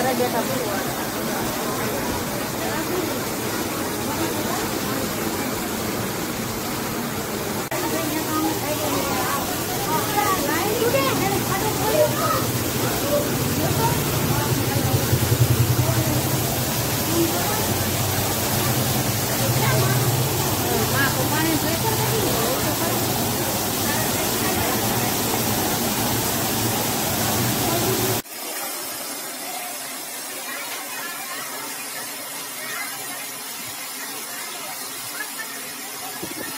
agora já tá voando. you